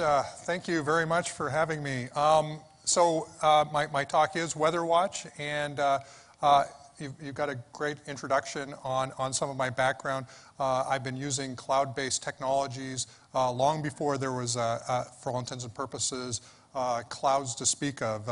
Uh, thank you very much for having me. Um, so uh, my, my talk is Weather Watch, and uh, uh, you've, you've, got a great introduction on, on some of my background. Uh, I've been using cloud-based technologies uh, long before there was, for all intents and purposes, clouds to speak of.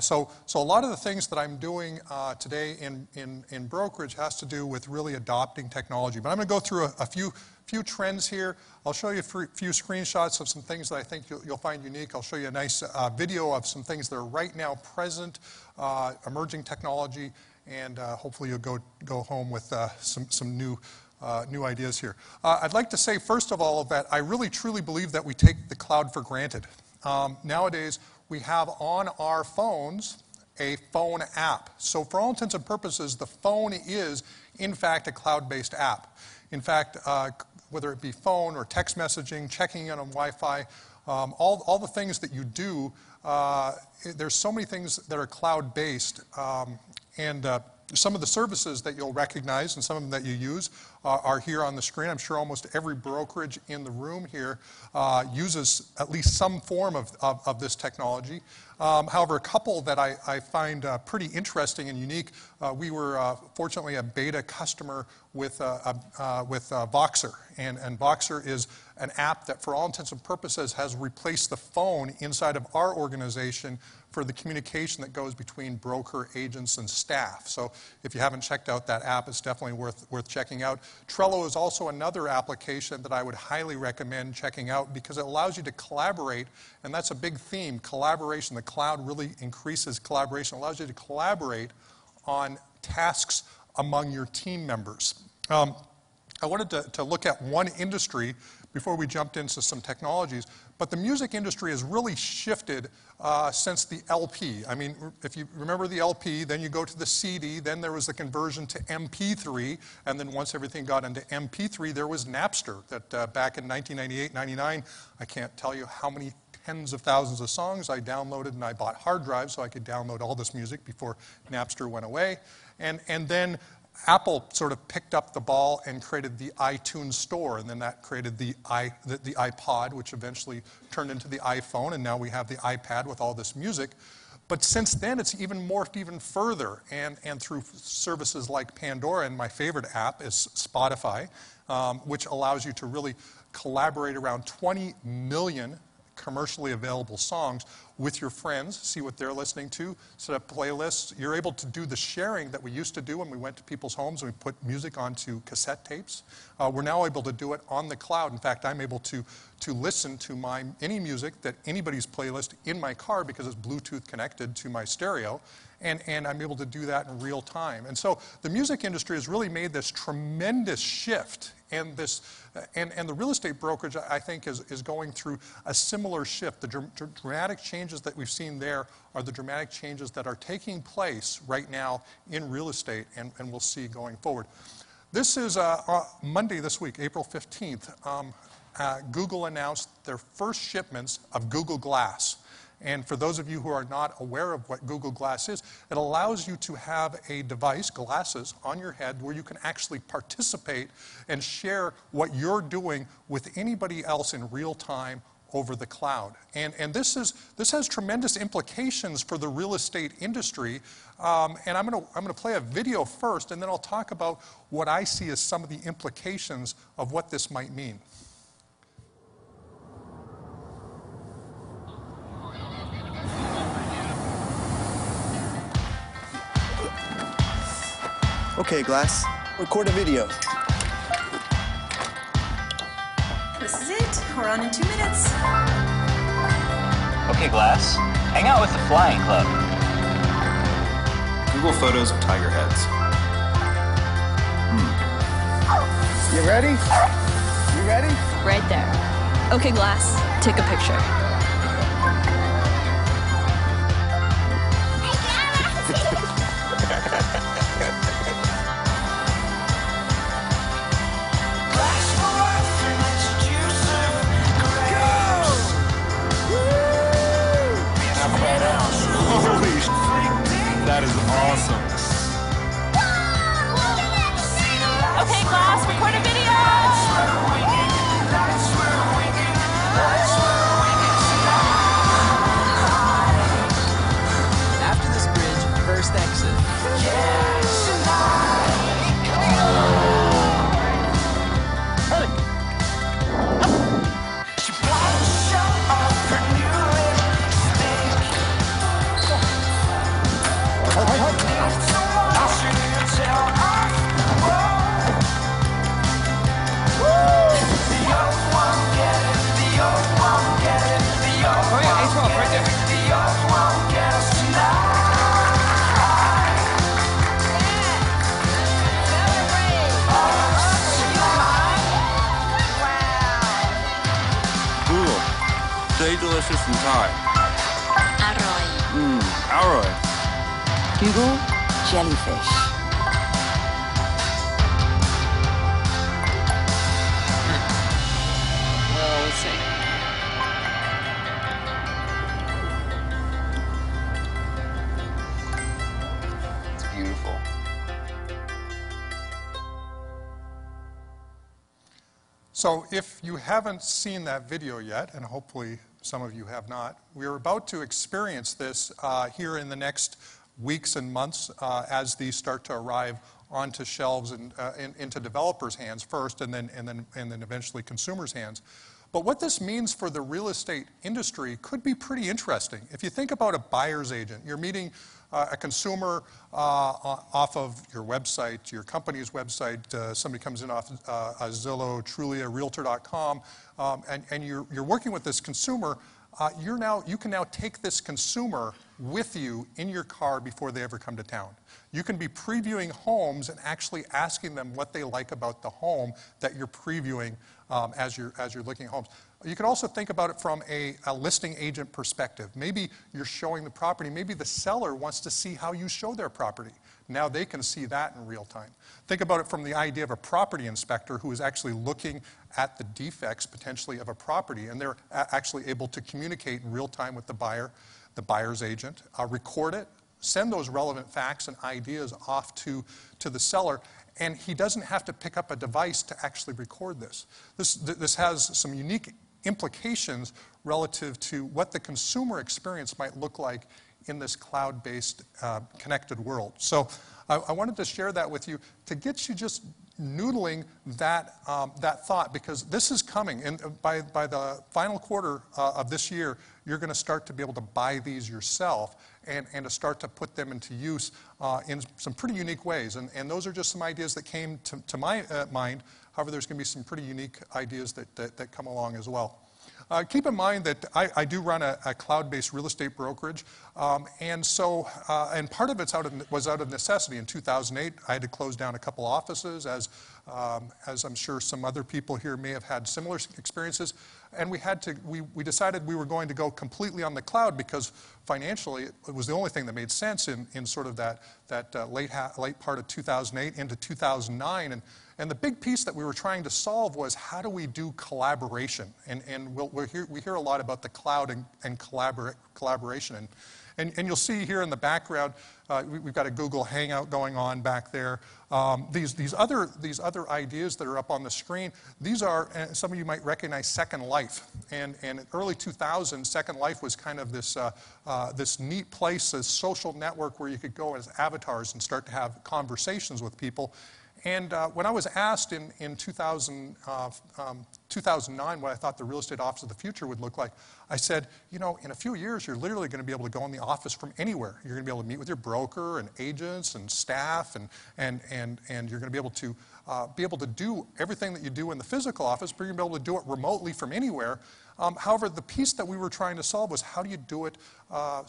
So, so a lot of the things that I'm doing today in, in, in brokerage has to do with really adopting technology. But I'm going to go through a, a few few trends here. I'll show you a few screenshots of some things that I think you'll, you'll find unique. I'll show you a nice uh, video of some things that are right now present, uh, emerging technology, and uh, hopefully you'll go, go home with uh, some, some new, uh, new ideas here. Uh, I'd like to say, first of all, that I really truly believe that we take the cloud for granted. Um, nowadays, we have on our phones a phone app. So for all intents and purposes, the phone is, in fact, a cloud-based app. In fact, uh, whether it be phone or text messaging, checking in on Wi-Fi, um, all, all the things that you do, uh, there's so many things that are cloud-based. Um, and uh, some of the services that you'll recognize and some of them that you use uh, are here on the screen. I'm sure almost every brokerage in the room here uh, uses at least some form of, of, of this technology. Um, however, a couple that I, I find uh, pretty interesting and unique, uh, we were uh, fortunately a beta customer with, uh, with Voxer. And, and Voxer is an app that, for all intents and purposes, has replaced the phone inside of our organization for the communication that goes between broker, agents, and staff. So if you haven't checked out that app, it's definitely worth, worth checking out. Trello is also another application that I would highly recommend checking out because it allows you to collaborate, and that's a big theme, collaboration. The cloud really increases collaboration, allows you to collaborate on tasks among your team members. Um, I wanted to, to look at one industry before we jumped into some technologies. But the music industry has really shifted uh, since the LP. I mean, if you remember the LP, then you go to the CD, then there was the conversion to MP3, and then once everything got into MP3, there was Napster that uh, back in 1998, 99, I can't tell you how many tens of thousands of songs I downloaded and I bought hard drives so I could download all this music before Napster went away. And, and then Apple sort of picked up the ball and created the iTunes Store, and then that created the, i, the, the, iPod, which eventually turned into the iPhone, and now we have the iPad with all this music. But since then, it's even morphed even further, and, and through services like Pandora, and my favorite app is Spotify, um, which allows you to really collaborate around 20 million commercially available songs with your friends, see what they're listening to, set up playlists. You're able to do the sharing that we used to do when we went to people's homes and we put music onto cassette tapes. Uh, we're now able to do it on the cloud. In fact, I'm able to, to listen to my, any music that anybody's playlist in my car because it's Bluetooth connected to my stereo. And, and I'm able to do that in real time. And so the music industry has really made this tremendous shift and, this, and, and the real estate brokerage, I think, is, is going through a similar shift. The dr dramatic changes that we've seen there are the dramatic changes that are taking place right now in real estate, and, and we'll see going forward. This is uh, uh, Monday this week, April 15th. Um, uh, Google announced their first shipments of Google Glass. And for those of you who are not aware of what Google Glass is, it allows you to have a device, glasses, on your head where you can actually participate and share what you're doing with anybody else in real time over the cloud. And, and this, is, this has tremendous implications for the real estate industry. Um, and I'm going to I'm going to play a video first, and then I'll talk about what I see as some of the implications of what this might mean. Okay, Glass, record a video. We're on in two minutes. Okay, Glass, hang out with the Flying Club. Google photos of tiger heads. Hmm. You ready? You ready? Right there. Okay, Glass, take a picture. That is awesome. Stay delicious in Thai. อร่อย Alroy. Google jellyfish Well, let's see. It's beautiful. So if you haven't seen that video yet, and hopefully some of you have not, we're about to experience this uh, here in the next weeks and months uh, as these start to arrive onto shelves and uh, in, into developers' hands first, and then, and, then, and then eventually consumers' hands. But what this means for the real estate industry could be pretty interesting. If you think about a buyer's agent, you're meeting uh, a consumer uh, off of your website, your company's website, uh, somebody comes in off uh, Zillow, Trulia, Realtor.com, um, and, and you're, you're working with this consumer, uh, you're now, you can now take this consumer with you in your car before they ever come to town. You can be previewing homes and actually asking them what they like about the home that you're previewing um, as, you're, as you're looking at homes. You can also think about it from a, a, listing agent perspective. Maybe you're showing the property. Maybe the seller wants to see how you show their property. Now they can see that in real time. Think about it from the idea of a property inspector who is actually looking at the defects potentially of a property, and they're actually able to communicate in real time with the buyer, the buyer's agent, uh, record it, send those relevant facts and ideas off to, to the seller, and he doesn't have to pick up a device to actually record this. This, th- this has some unique implications relative to what the consumer experience might look like in this cloud based uh, connected world. So I, I, wanted to share that with you to get you just noodling that, um, that thought because this is coming. And by, by the final quarter uh, of this year, you're going to start to be able to buy these yourself and, and to start to put them into use uh, in some pretty unique ways. And, and those are just some ideas that came to, to my uh, mind. However, there's going to be some pretty unique ideas that, that, that come along as well. Uh, keep in mind that I, I do run a, a cloud-based real estate brokerage, um, and so uh, and part of it was out of necessity. In 2008, I had to close down a couple offices, as um, as I'm sure some other people here may have had similar experiences. And we had to we, we decided we were going to go completely on the cloud because financially it was the only thing that made sense in, in sort of that that uh, late late part of 2008 into 2009 and and the big piece that we were trying to solve was how do we do collaboration? And, and we'll, we hear, we hear a lot about the cloud and, and collabor- collaboration. And, and, and, you'll see here in the background, uh, we, have got a Google Hangout going on back there. Um, these, these, other, these other ideas that are up on the screen, these are, uh, some of you might recognize Second Life. And, and in early 2000s, Second Life was kind of this, uh, uh, this neat place, a social network where you could go as avatars and start to have conversations with people. And uh, when I was asked in, in 2000, uh, um, 2009 what I thought the real estate office of the future would look like, I said, you know, in a few years, you're literally going to be able to go in the office from anywhere. You're going to be able to meet with your broker and agents and staff, and, and, and, and you're going to be able to uh, be able to do everything that you do in the physical office, but you're going to be able to do it remotely from anywhere. Um, however, the piece that we were trying to solve was how do you do it uh,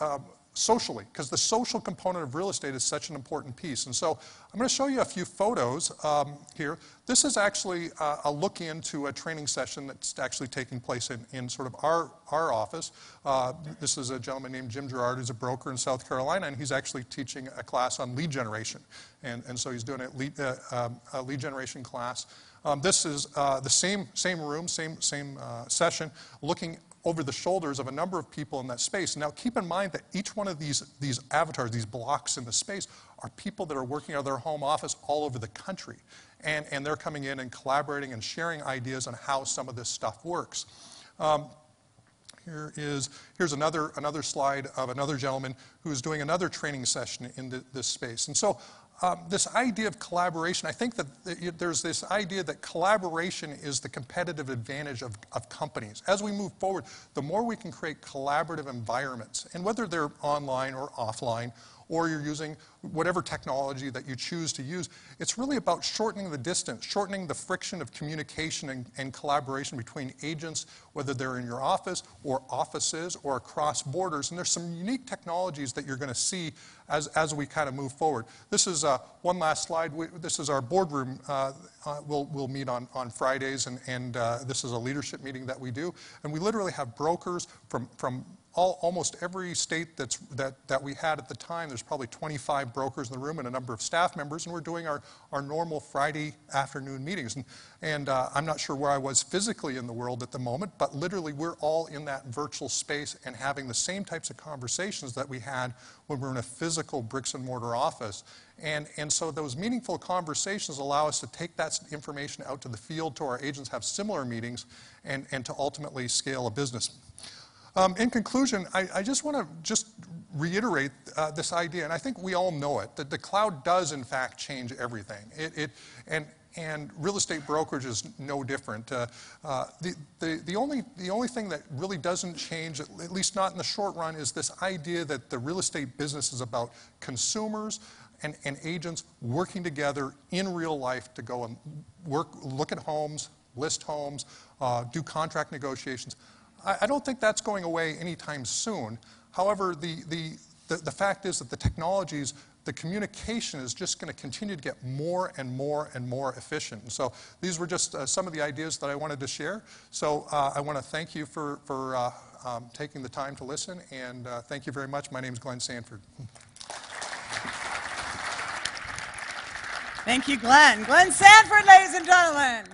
uh, socially, because the social component of real estate is such an important piece. And so I'm going to show you a few photos um, here. This is actually uh, a look into a training session that's actually taking place in, in sort of our, our office. Uh, this is a gentleman named Jim Gerard who's a broker in South Carolina, and he's actually teaching a class on lead generation. And, and so he's doing a lead, uh, um, a lead generation class. Um, this is uh, the same, same room, same, same uh, session, looking over the shoulders of a number of people in that space. Now, keep in mind that each one of these, these avatars, these blocks in the space, are people that are working out of their home office all over the country. And, and they're coming in and collaborating and sharing ideas on how some of this stuff works. Um, here is, here's another, another slide of another gentleman who's doing another training session in the, this space. And so um, this idea of collaboration, I think that there's this idea that collaboration is the competitive advantage of, of, companies. As we move forward, the more we can create collaborative environments, and whether they're online or offline, or you're using whatever technology that you choose to use. It's really about shortening the distance, shortening the friction of communication and, and collaboration between agents, whether they're in your office or offices or across borders. And there's some unique technologies that you're going to see as, as we kind of move forward. This is uh, one last slide. We, this is our boardroom. Uh, uh, we'll, we'll meet on, on Fridays, and, and uh, this is a leadership meeting that we do. And we literally have brokers from, from all, almost every state that's, that, that we had at the time. There's probably 25 brokers in the room and a number of staff members, and we're doing our, our normal Friday afternoon meetings. And, and uh, I'm not sure where I was physically in the world at the moment, but literally we're all in that virtual space and having the same types of conversations that we had when we were in a physical bricks and mortar office. And, and so those meaningful conversations allow us to take that information out to the field, to our agents, have similar meetings, and, and to ultimately scale a business. Um, in conclusion, I, I just want to just reiterate uh, this idea, and I think we all know it, that the cloud does in fact change everything. It, it, and, and real estate brokerage is no different. Uh, uh, the, the, the, only, the only thing that really doesn't change, at least not in the short run, is this idea that the real estate business is about consumers and, and agents working together in real life to go and work, look at homes, list homes, uh, do contract negotiations. I, I don't think that's going away anytime soon. However, the, the, the, the fact is that the technologies, the communication is just going to continue to get more and more and more efficient. And so these were just uh, some of the ideas that I wanted to share. So uh, I want to thank you for, for uh, um, taking the time to listen, and uh, thank you very much. My name is Glenn Sanford. Thank you, Glenn. Glenn Sanford, ladies and gentlemen.